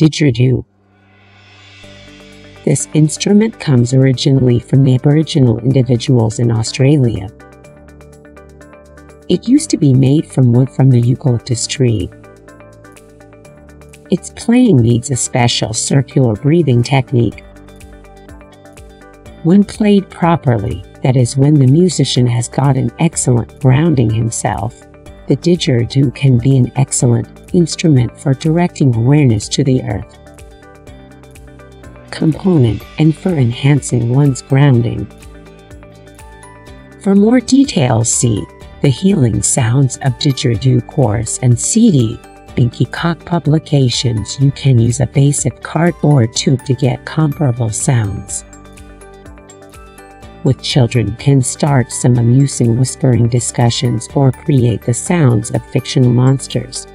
Didgeridoo. This instrument comes originally from the Aboriginal individuals in Australia. It used to be made from wood from the eucalyptus tree. Its playing needs a special circular breathing technique. When played properly, that is when the musician has got an excellent grounding himself, the didgeridoo can be an excellent instrument for directing awareness to the earth component and for enhancing one's grounding. For more details see The Healing Sounds of Didgeridoo Course and CD Binkey Kok Publications you can use a basic cardboard tube to get comparable sounds. With children can start some amusing whispering discussions or create the sounds of fictional monsters.